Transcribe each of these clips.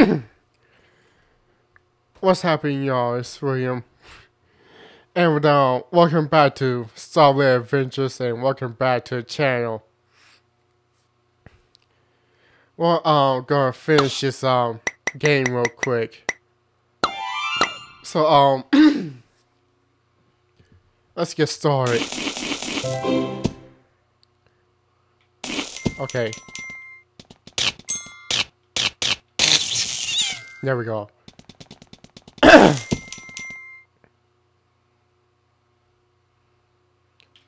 What's happening, y'all? It's William. And uh, welcome back to Starlit Adventures and welcome back to the channel. Well, I'm gonna finish this um game real quick. So um let's get started. Okay. There we go.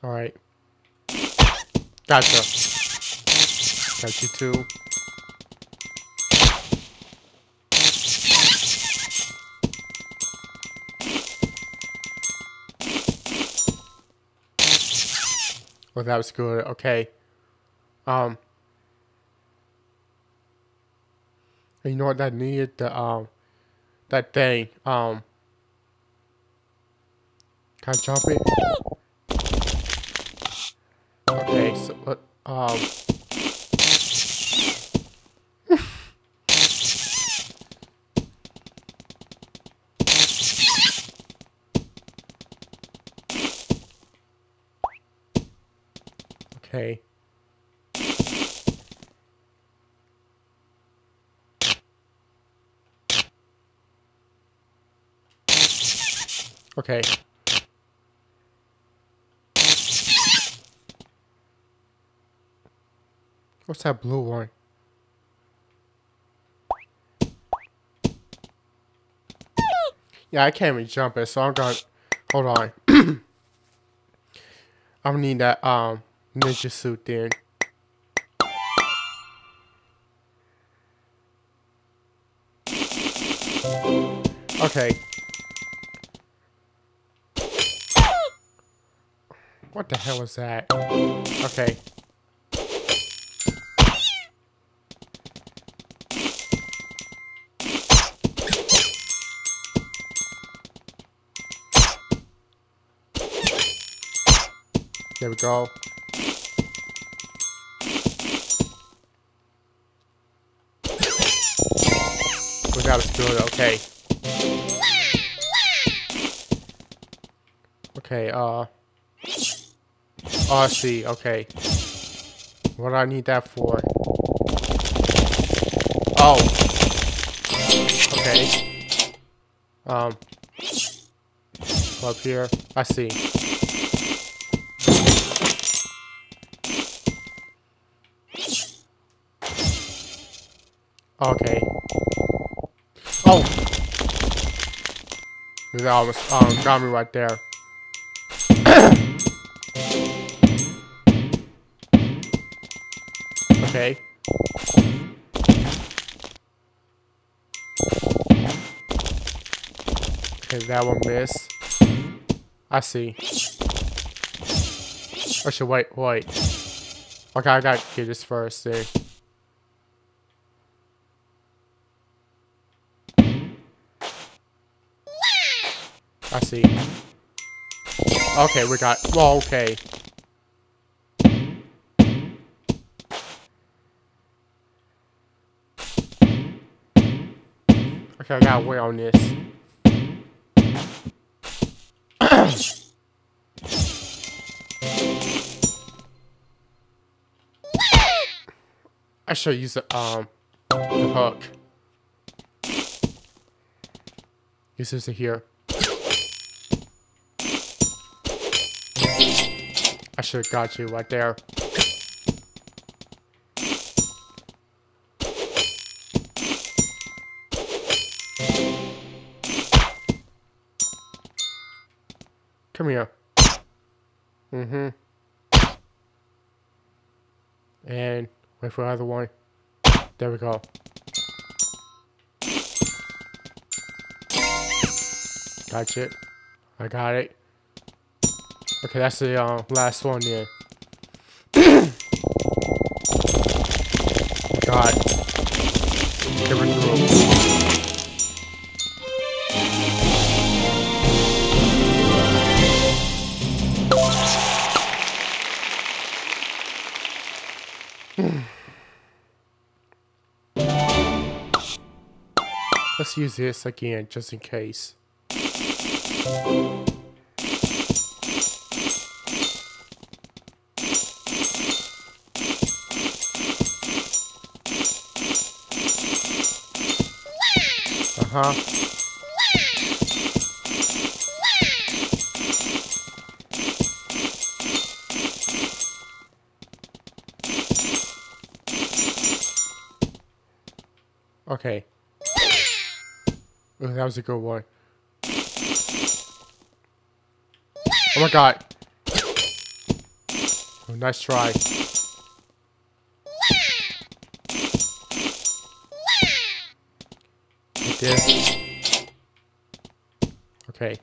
Alright. Gotcha. Got you too. Well, that was good. Okay. Um. You know what I needed? The, um, that thing. Um. Can I jump it? Okay, so, uh, um. okay. Okay. What's that blue one? Yeah, I can't even jump it, so I'm gonna hold on. I'm gonna need that um ninja suit then. Okay. What the hell is that? Okay. There we go. We got us good, okay. Okay, uh... Oh, I see, okay. What do I need that for? Oh! Okay. Um... Up here. I see. Okay. Oh! That almost um, got me right there. Okay. Okay, that one missed. I see. I should wait, wait. Okay, I gotta get this first thing. I see. Okay, we got... Well, okay. Okay, I gotta wait on this. I should use the, um, the hook. Use this here. I should have got you right there. Mm-hmm. And wait for the other one. There we go. Gotcha. I got it. Okay, that's the uh, last one here. God. Let's use this again, just in case. Uh-huh. Okay. That was a good one. Oh my god. Oh, nice try. Okay.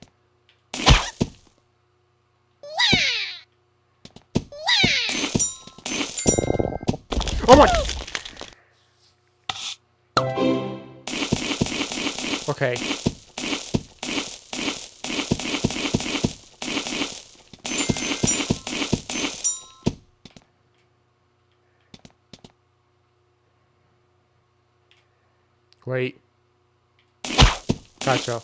Wait. Gotcha.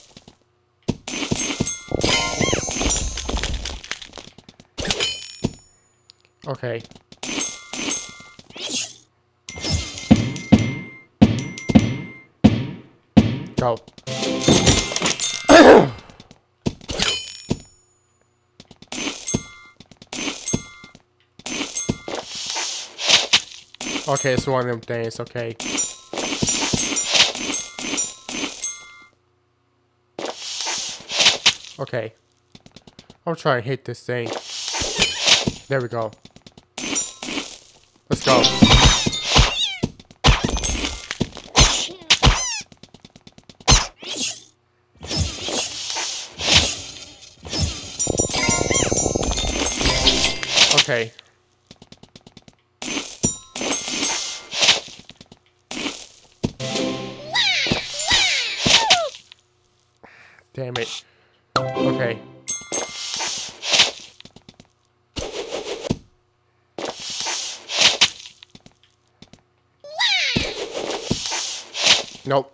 Okay. Go. okay, it's one of them things, okay. Okay. I'll try and hit this thing. There we go. Let's go. Okay. Nope.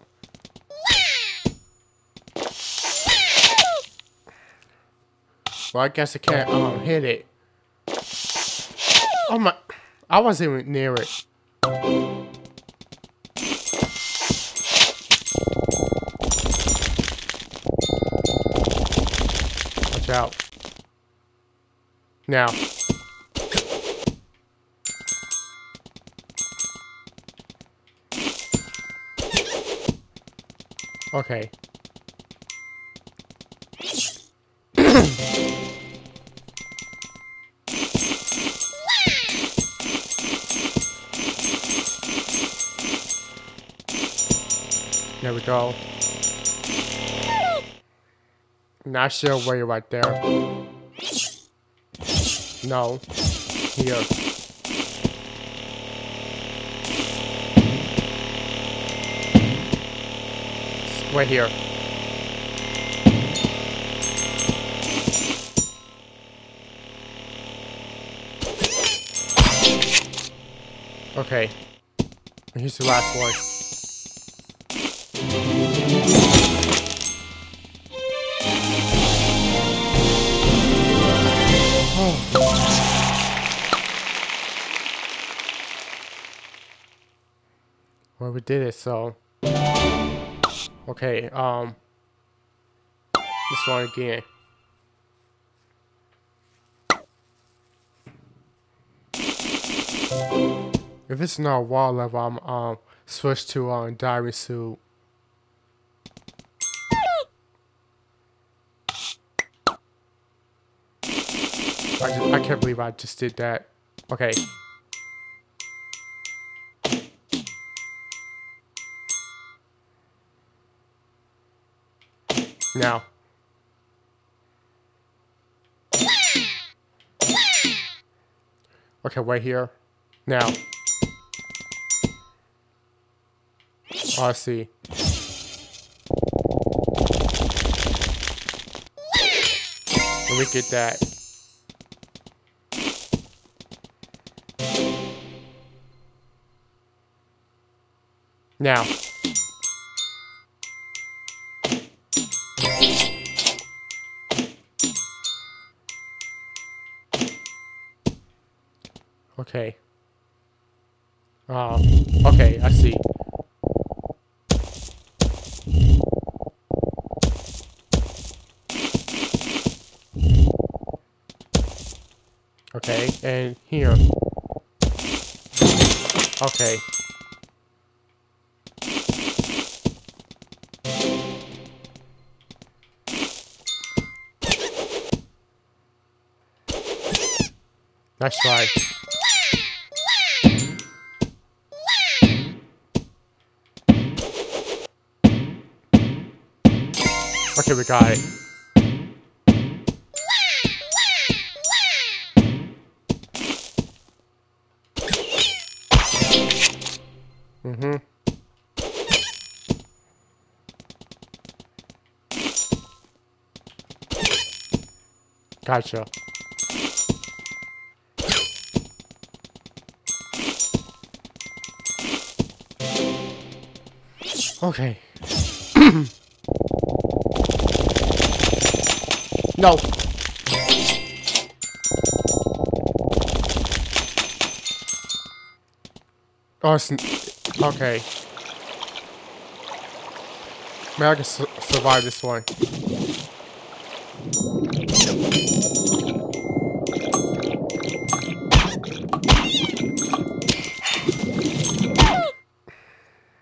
Well, I guess I can't um, hit it. Oh my. I wasn't even near it. Out. Now. Okay. there we go. Not sure where you're right there. No. Here. Right here. Okay. Here's the last one. Did it, so. Okay, um. This one again. If it's not a wall level, I'm um switch to um diving suit. I, just, I can't believe I just did that. Okay. Now. Okay, wait here. Now. Oh, I see. Let me get that. Now. Okay. Oh, okay, I see. Okay, and here. Okay. Nice try. We got it. Mm-hmm. Gotcha. Okay. no. Oh, okay. Maybe I can su survive this one.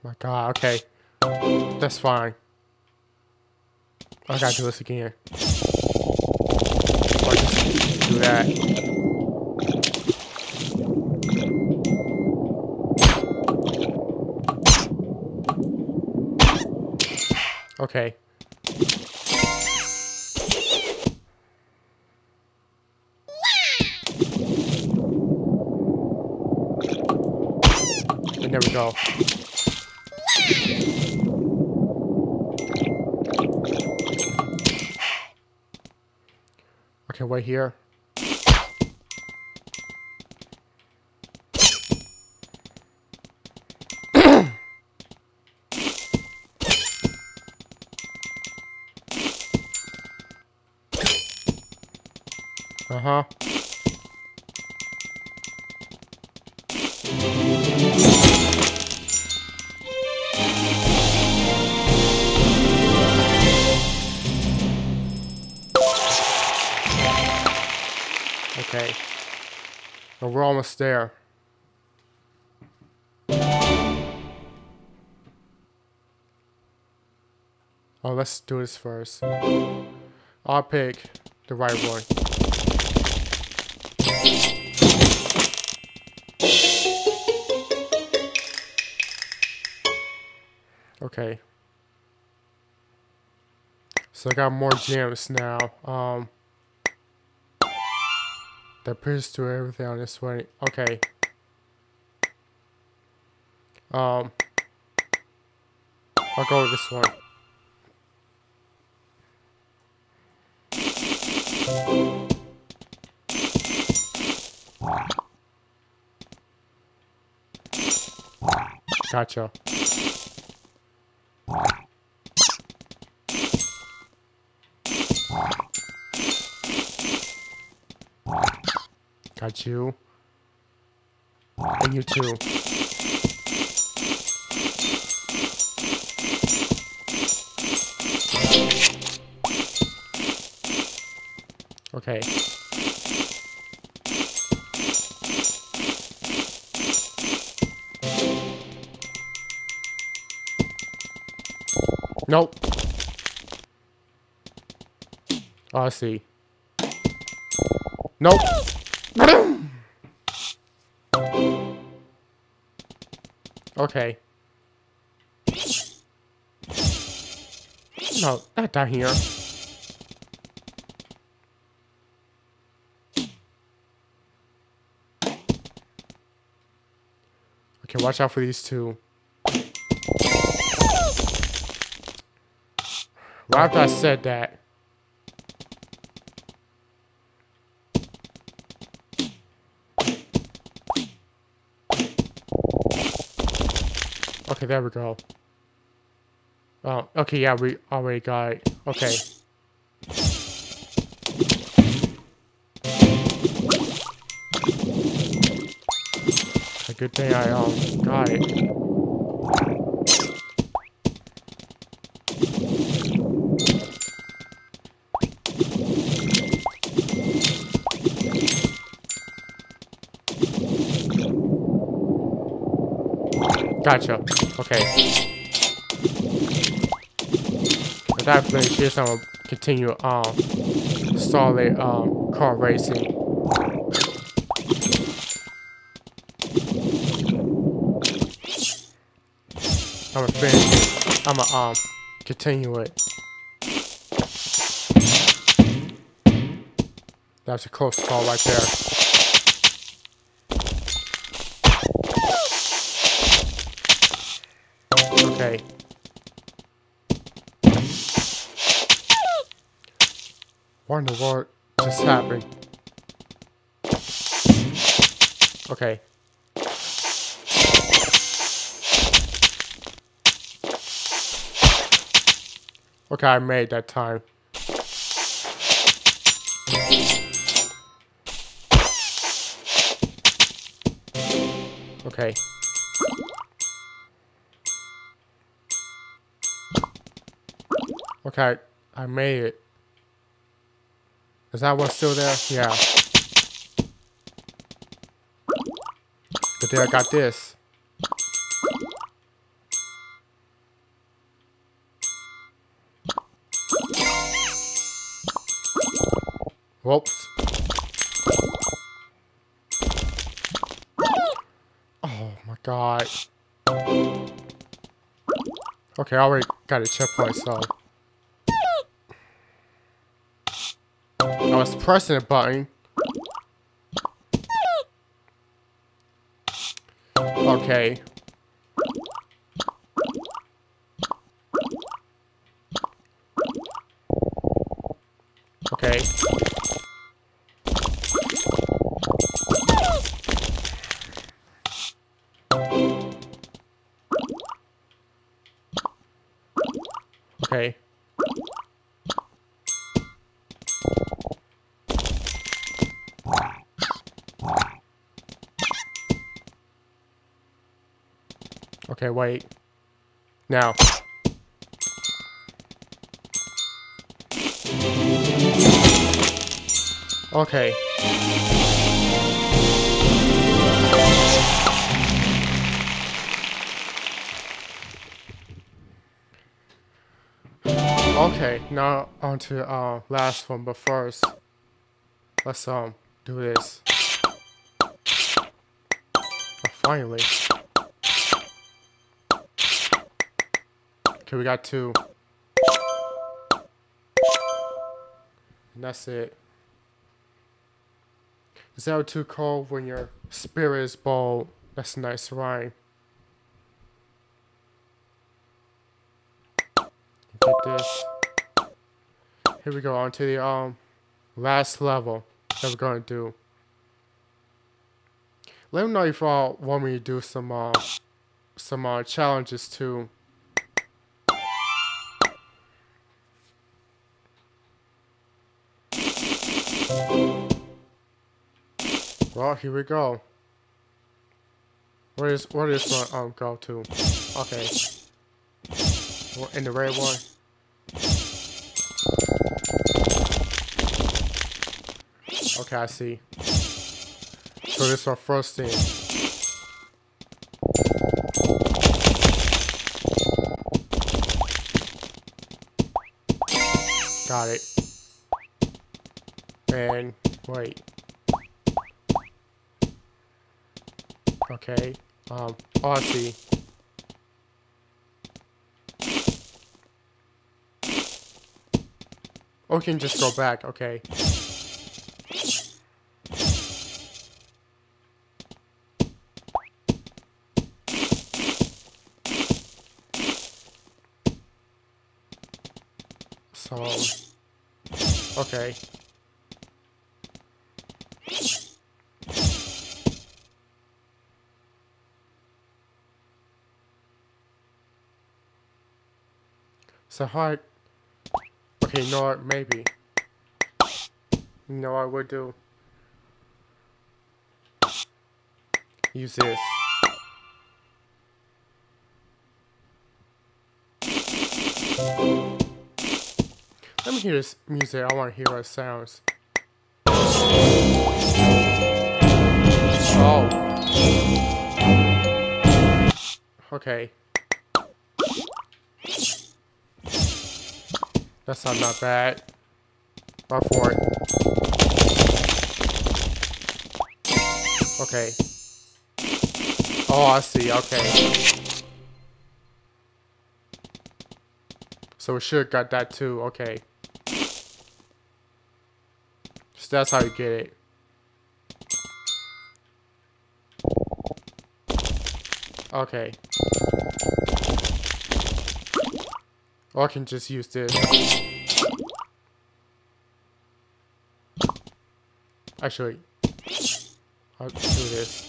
My god, okay. That's fine. I gotta do this again. That. Okay. And there we go. Okay, wait here. Uh-huh. Okay. Well, we're almost there. Oh, let's do this first. I'll pick the right one. Okay. So I got more gems now. Um, that appears to everything on this one. Okay. Um, I'll go with this one. Gotcha. You. And you too. Okay. Nope. Oh, I see. Nope. Okay. No, not down here. Okay, watch out for these two. I said that. Okay, there we go. Oh, okay, yeah, we already got it. Okay. A Good thing I um got it. Gotcha. Okay. With that finish this, I'm gonna continue um solid um car racing. I'm gonna finish. I'm gonna um continue it. That's a close call right there. Okay. Wonder what just happened. Okay. Okay, I made that time. Okay. Okay, I made it. Is that one still there? Yeah. But then I got this. Whoops. Oh my god. Okay, I already got a checkpoint, so. Was pressing a button. Okay. Okay. Okay. Okay, wait. Now. Okay. Okay, now on to uh last one, but first let's um do this. Oh, finally. Okay, we got two. And that's it. Is that too cold when your spirit is bold? That's a nice rhyme. Get this. Here we go on to the um last level that we're gonna do. Let me know if y'all want me to do some uh some uh challenges too. Well, here we go. Where is where is my um go to? Okay. In the red one. Okay, I see. So this is our first thing. Got it. And wait. Okay. Um, oh, I see. Oh, we can just go back. Okay. So, okay. A heart. Okay, no, maybe. No, I would do. Use this. Let me hear this music. I want to hear what it sounds. Oh. Okay. That sounds not bad. Run for it. Okay. Oh, I see. Okay. So we should got that too. Okay. So that's how you get it. Okay. I can just use this. Actually, I'll do this.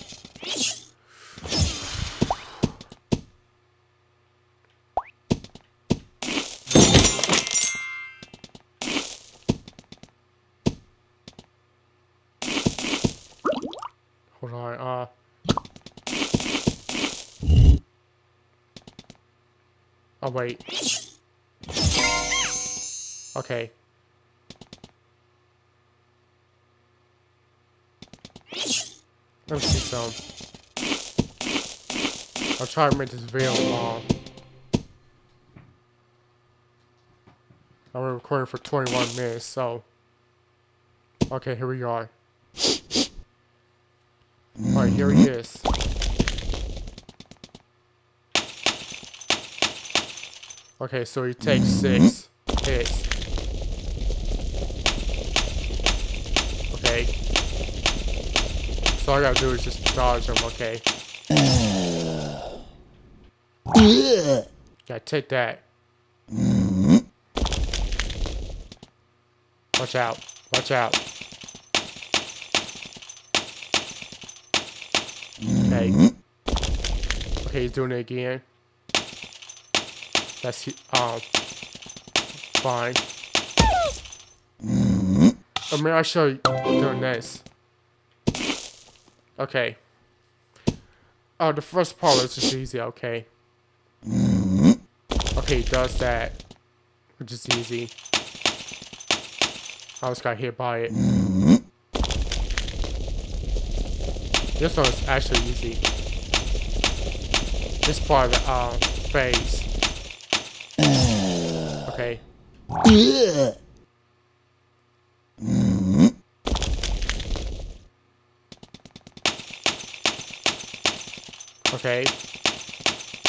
Hold on, uh... Oh, wait. Okay. Let me see some. I'll try to make this video long. I'm recording for 21 minutes, so... Okay, here we are. Alright, here he is. Okay, so he takes six hits. Okay. So all I gotta do is just dodge him, okay? Yeah, take that. Watch out. Watch out. Okay. Okay, he's doing it again. That's um fine. I mean, I'll show you doing this. Okay. Oh, the first part is just easy. Okay. Okay, does that, which is easy. I just got hit by it. This one is actually easy. This part of the uh, phase. Okay. Okay.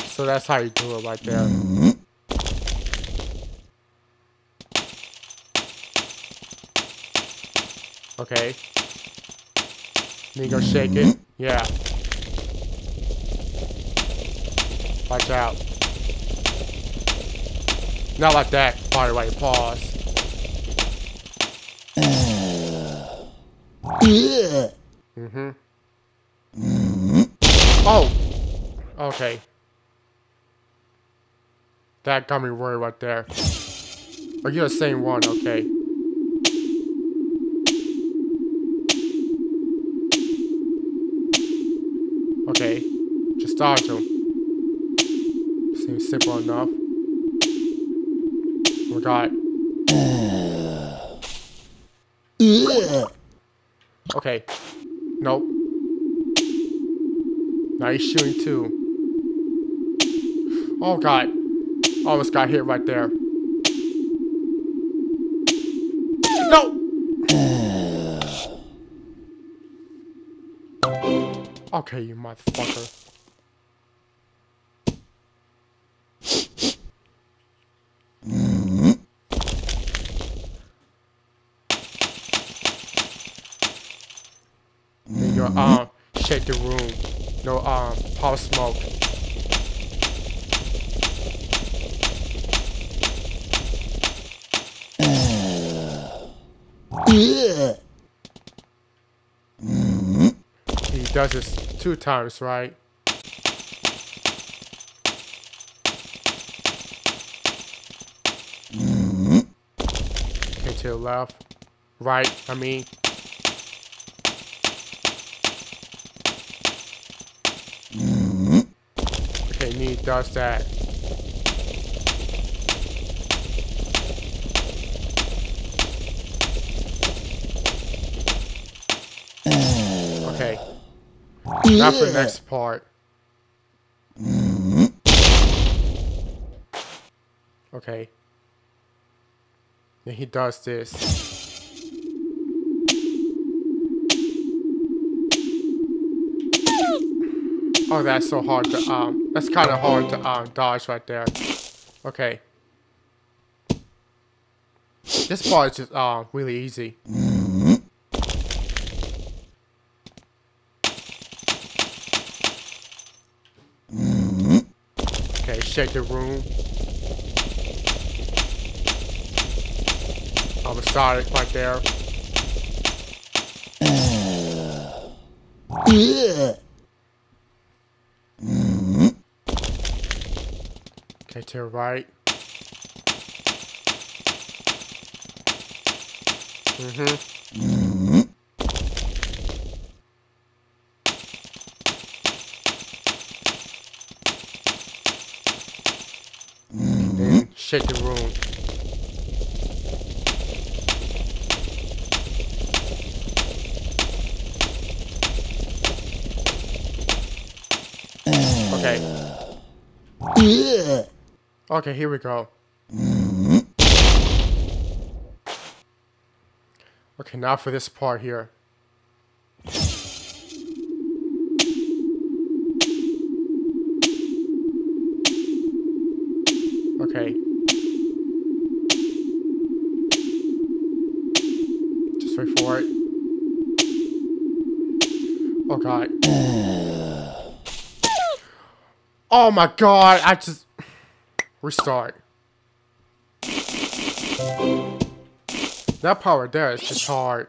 So that's how you do it right there. Okay. Then you go shake it. Yeah. Watch out. Not like that, by the way, pause. Mm-hmm. Oh! Okay. That got me worried right there. Are you the same one? Okay. Okay. Just dodge him. Seems simple enough. Oh my. Okay. Nope. Now shooting too. Oh god. Almost got hit right there. No! Okay, you motherfucker. Then you um shake the room. No um power smoke. He does this two times, right? Okay, to the left. Right, I mean. Okay, knee does that. Now for the next part. Okay. Then he does this. Oh, that's so hard to, um, that's kind of hard to, um, dodge right there. Okay. This part is just, uh, really easy. Shake the room. I'm gonna right there. Okay, to the right. Mm-hmm. Shake the room. Okay. Okay, here we go. Okay, now for this part here. Okay. It. Oh god. Oh my god, I just restart. That power there is just hard.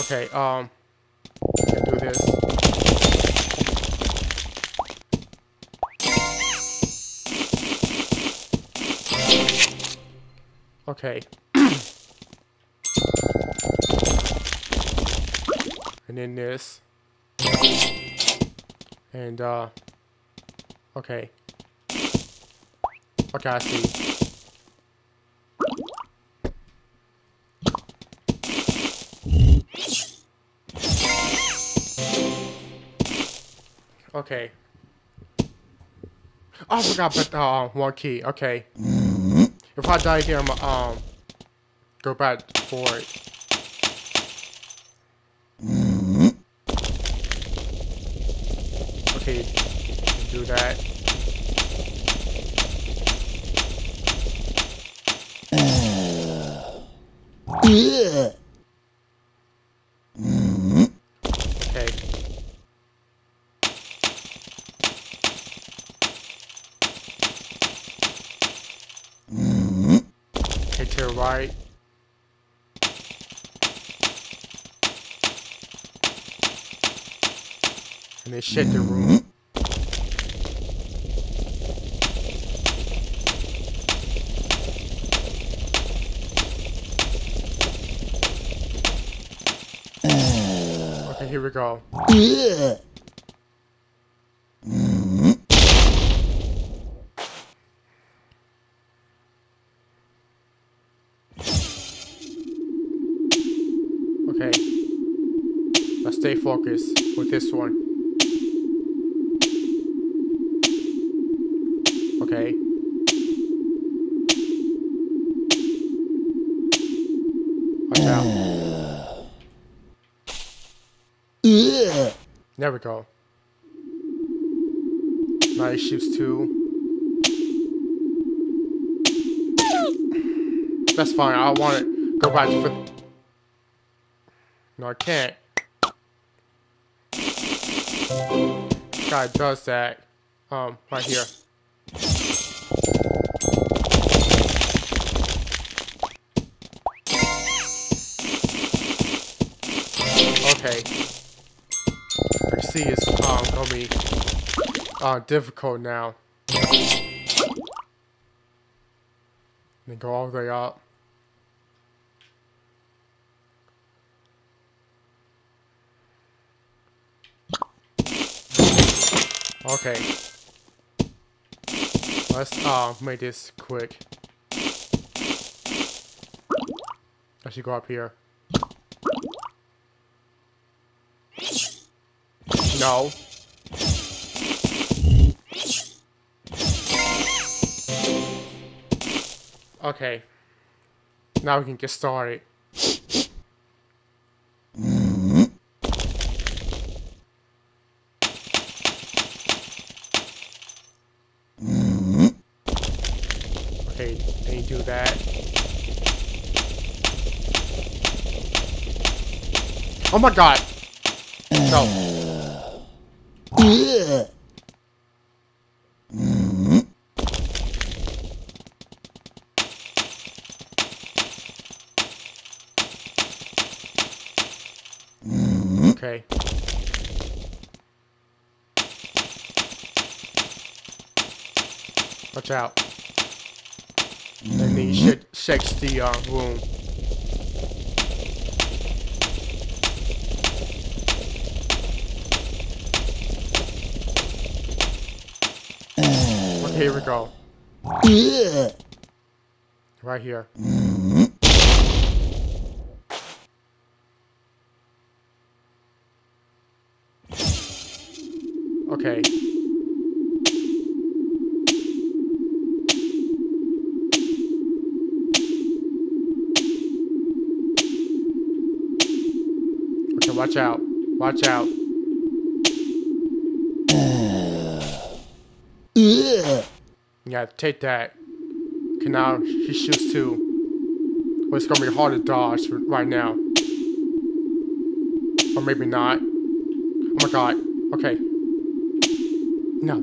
Okay, um can do this. Okay. And then this. And uh okay. Okay, I see. Okay. Oh, I forgot about uh, one key. Okay. If I die here, I'm um go back for it. Okay, do that. Okay. Okay, to the right. The room. Okay, here we go. Okay. Let's stay focused with this one. Okay. Watch out. There we go. Now he shoots two. That's fine. I want it. Go back for. No, I can't. Guy does that. Um, right here. Okay. I see it's um gonna be uh difficult now. Then go all the way up. Okay. Let's uh make this quick. I should go up here. No. Okay. Now we can get started. Okay, then you do that. Oh my god! No. Okay. Watch out. And he sh shakes the uh, room. Here we go. Right here. Okay. Okay, watch out. Watch out. Yeah, take that. Okay, now he shoots too. Well, it's gonna be hard to dodge right now. Or maybe not. Oh my god. Okay. No.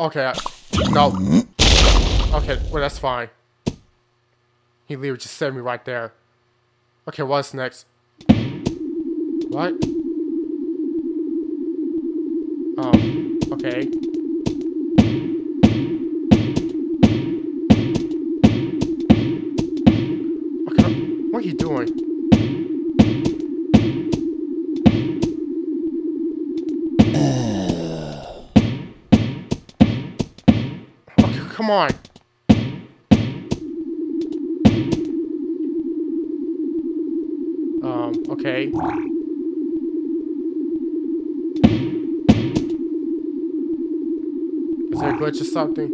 Okay. No. Okay, well that's fine. He literally just set me right there. Okay, what's next? What? Um, okay. Okay, a glitch or something?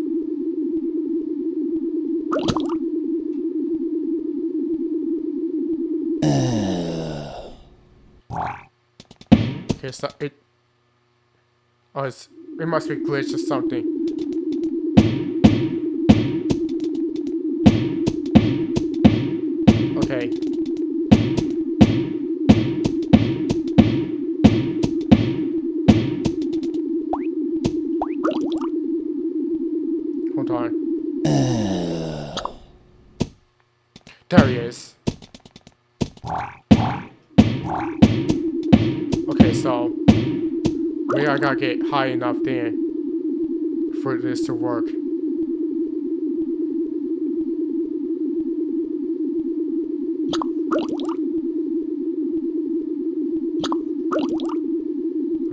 Okay, so it. Oh, it must be glitched or something. High enough then for this to work.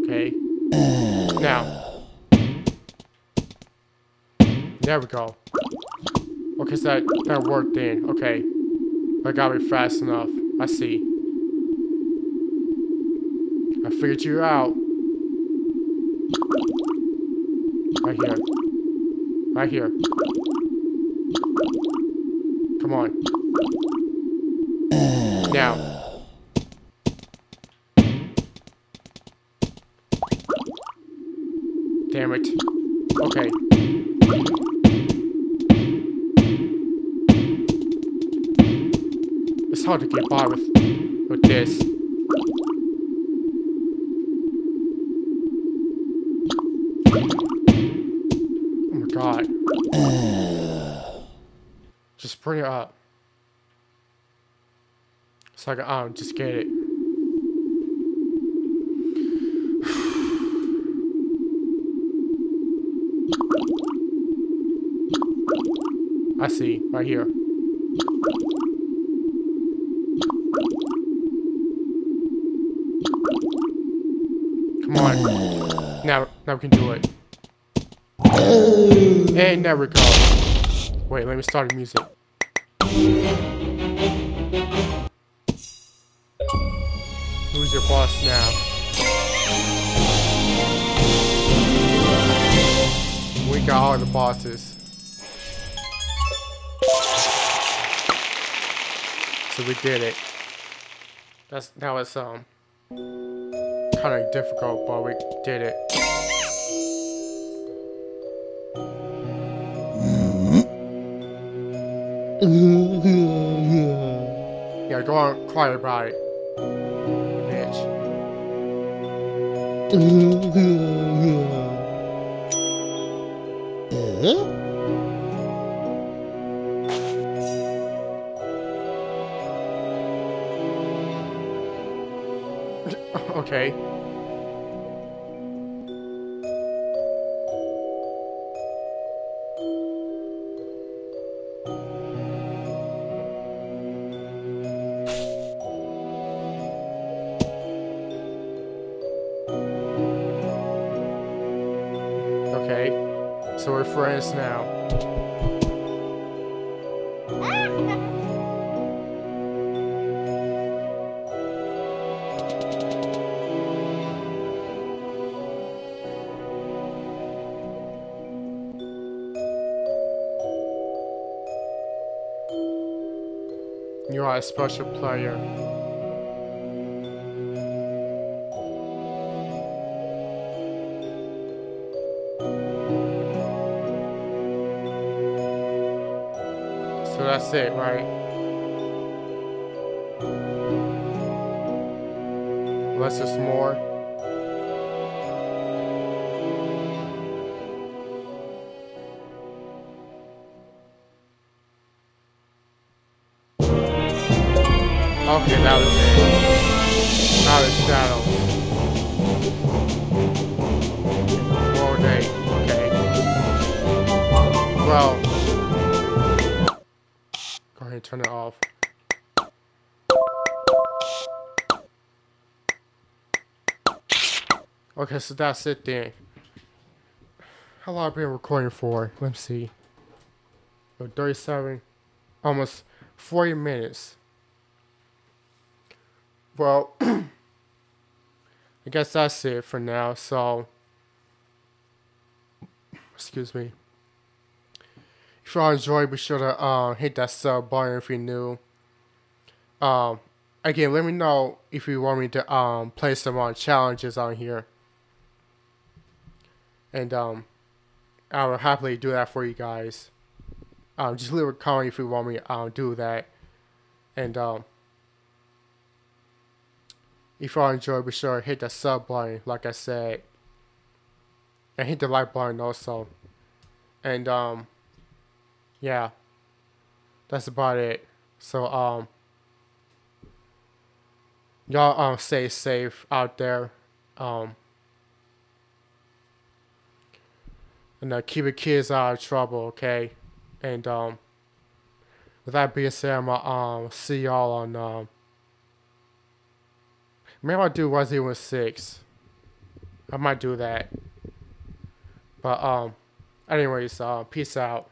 Okay. Now. There we go. Okay, so that, that worked then. Okay. I gotta be fast enough. I see. I figured you out. Right here. Right here. Come on. Now. Damn it. Okay. It's hard to get by with with this. Bring it up. So I can um, just get it. I see, right here. Come on. Now, now we can do it. And there we go. Wait, let me start the music. Boss now. We got all the bosses. So we did it. That's that was um kind of difficult, but we did it. yeah, go on, cry about it, okay. You are a special player. So that's it, right? Less is more. Turn it off. Okay, so that's it then. How long have I been recording for? Let me see. Oh, 37, almost 40 minutes. Well, I guess that's it for now. So, excuse me. If you all enjoyed, be sure to uh, hit that sub button if you're new. Um, again, let me know if you want me to um play some uh, challenges on here, and um, I will happily do that for you guys. Um, just leave a comment if you want me to um, do that, and um. If you all enjoyed, be sure to hit the sub button, like I said. And hit the like button also. And, um, yeah. That's about it. So, um, y'all, um, stay safe out there. Um, and uh, keep your kids out of trouble, okay? And, um, with that being said, I'm gonna, um, see y'all on, um, Maybe I'll do Resident Evil 6. I might do that. But, um, anyways, uh, peace out.